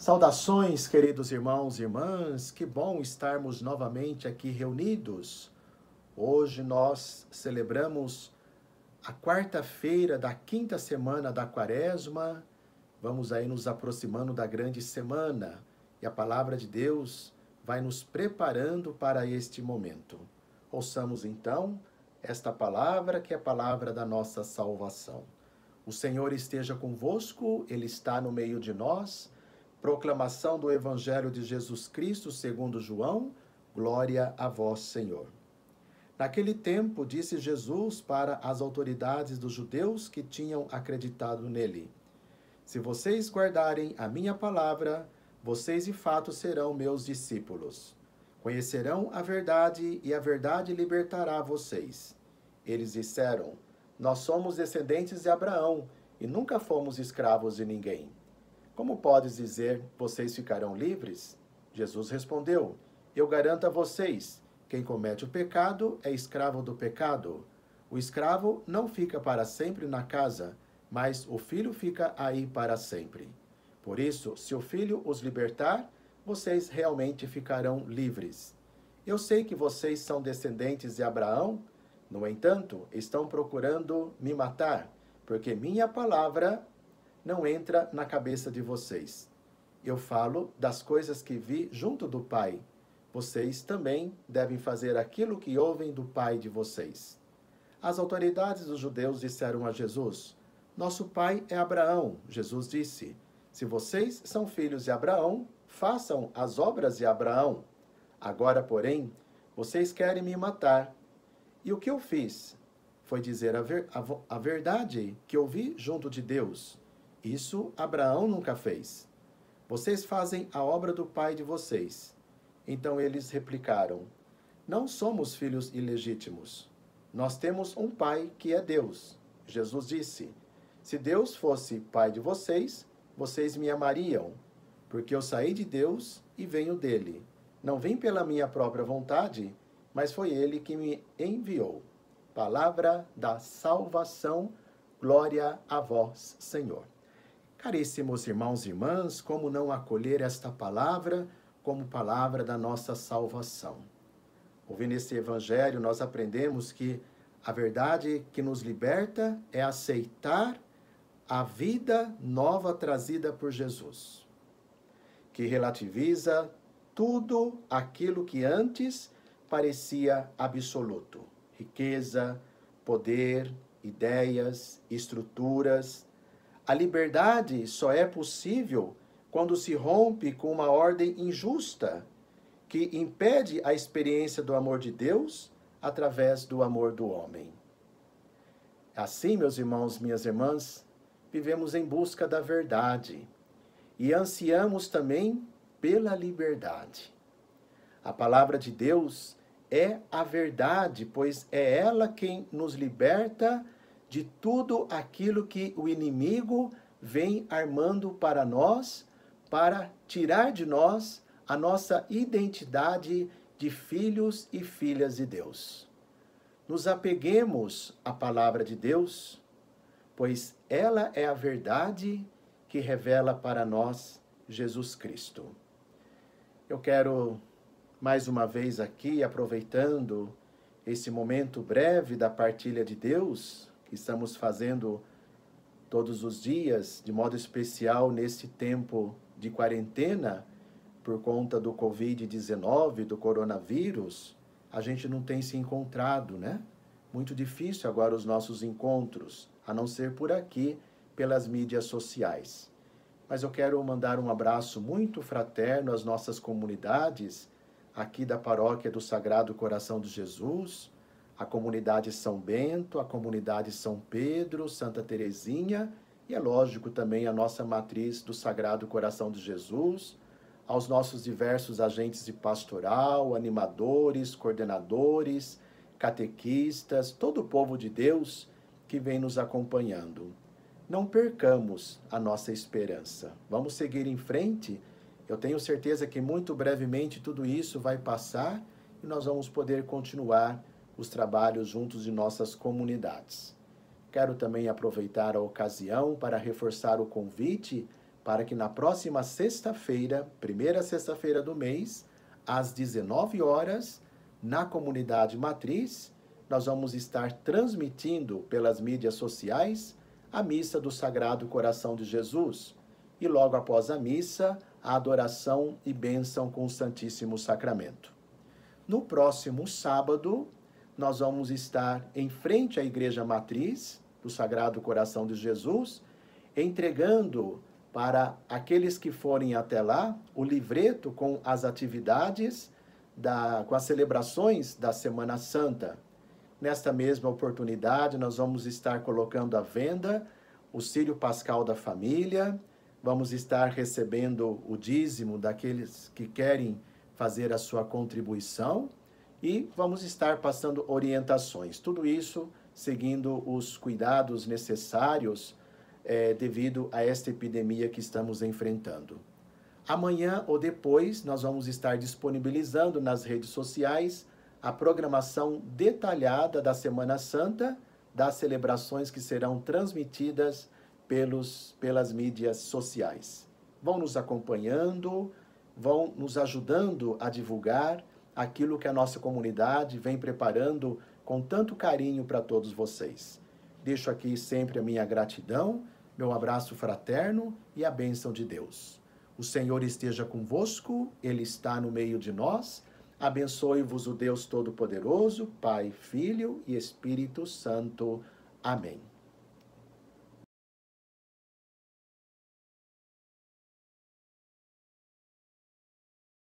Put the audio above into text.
Saudações, queridos irmãos e irmãs, que bom estarmos novamente aqui reunidos. Hoje nós celebramos a quarta-feira da quinta semana da quaresma. Vamos aí nos aproximando da grande semana e a palavra de Deus vai nos preparando para este momento. Ouçamos então esta palavra que é a palavra da nossa salvação. O Senhor esteja convosco, Ele está no meio de nós. Proclamação do Evangelho de Jesus Cristo segundo João. Glória a vós, Senhor. Naquele tempo, disse Jesus para as autoridades dos judeus que tinham acreditado nele: Se vocês guardarem a minha palavra, vocês de fato serão meus discípulos. Conhecerão a verdade e a verdade libertará vocês. Eles disseram: Nós somos descendentes de Abraão e nunca fomos escravos de ninguém. Como podes dizer, vocês ficarão livres? Jesus respondeu: Eu garanto a vocês: quem comete o pecado é escravo do pecado. O escravo não fica para sempre na casa, mas o filho fica aí para sempre. Por isso, se o filho os libertar, vocês realmente ficarão livres. Eu sei que vocês são descendentes de Abraão, no entanto, estão procurando me matar, porque minha palavra não entra na cabeça de vocês. Eu falo das coisas que vi junto do Pai. Vocês também devem fazer aquilo que ouvem do Pai de vocês. As autoridades dos judeus disseram a Jesus: Nosso pai é Abraão. Jesus disse: Se vocês são filhos de Abraão, façam as obras de Abraão. Agora, porém, vocês querem me matar. E o que eu fiz? Foi dizer a, ver, a, a verdade que ouvi junto de Deus. Isso Abraão nunca fez. Vocês fazem a obra do pai de vocês. Então eles replicaram: Não somos filhos ilegítimos. Nós temos um pai que é Deus. Jesus disse: Se Deus fosse pai de vocês, vocês me amariam, porque eu saí de Deus e venho dele. Não vim pela minha própria vontade, mas foi ele que me enviou. Palavra da salvação, glória a vós, Senhor. Caríssimos irmãos e irmãs, como não acolher esta palavra como palavra da nossa salvação? Ouvindo este evangelho, nós aprendemos que a verdade que nos liberta é aceitar a vida nova trazida por Jesus, que relativiza tudo aquilo que antes parecia absoluto: riqueza, poder, ideias, estruturas, a liberdade só é possível quando se rompe com uma ordem injusta que impede a experiência do amor de Deus através do amor do homem. Assim, meus irmãos, minhas irmãs, vivemos em busca da verdade e ansiamos também pela liberdade. A palavra de Deus é a verdade, pois é ela quem nos liberta de tudo aquilo que o inimigo vem armando para nós, para tirar de nós a nossa identidade de filhos e filhas de Deus. Nos apeguemos à palavra de Deus, pois ela é a verdade que revela para nós Jesus Cristo. Eu quero mais uma vez aqui, aproveitando esse momento breve da partilha de Deus, estamos fazendo todos os dias, de modo especial nesse tempo de quarentena, por conta do Covid-19, do coronavírus, a gente não tem se encontrado, né? Muito difícil agora os nossos encontros, a não ser por aqui, pelas mídias sociais. Mas eu quero mandar um abraço muito fraterno às nossas comunidades, aqui da paróquia do Sagrado Coração de Jesus, a comunidade São Bento, a comunidade São Pedro, Santa Teresinha e é lógico também a nossa matriz do Sagrado Coração de Jesus, aos nossos diversos agentes de pastoral, animadores, coordenadores, catequistas, todo o povo de Deus que vem nos acompanhando. Não percamos a nossa esperança. Vamos seguir em frente. Eu tenho certeza que muito brevemente tudo isso vai passar e nós vamos poder continuar os trabalhos juntos de nossas comunidades. Quero também aproveitar a ocasião para reforçar o convite para que na próxima sexta-feira, primeira sexta-feira do mês, às 19 horas, na comunidade matriz, nós vamos estar transmitindo pelas mídias sociais a missa do Sagrado Coração de Jesus e logo após a missa, a adoração e bênção com o Santíssimo Sacramento. No próximo sábado, nós vamos estar em frente à Igreja Matriz do Sagrado Coração de Jesus, entregando para aqueles que forem até lá o livreto com as atividades, da, com as celebrações da Semana Santa. Nesta mesma oportunidade, nós vamos estar colocando à venda o Sírio Pascal da Família, vamos estar recebendo o dízimo daqueles que querem fazer a sua contribuição e vamos estar passando orientações. Tudo isso seguindo os cuidados necessários é, devido a esta epidemia que estamos enfrentando. Amanhã ou depois, nós vamos estar disponibilizando nas redes sociais a programação detalhada da Semana Santa, das celebrações que serão transmitidas pelos, pelas mídias sociais. Vão nos acompanhando, vão nos ajudando a divulgar aquilo que a nossa comunidade vem preparando com tanto carinho para todos vocês. Deixo aqui sempre a minha gratidão, meu abraço fraterno e a bênção de Deus. O Senhor esteja convosco, Ele está no meio de nós. Abençoe-vos o Deus Todo-Poderoso, Pai, Filho e Espírito Santo. Amém.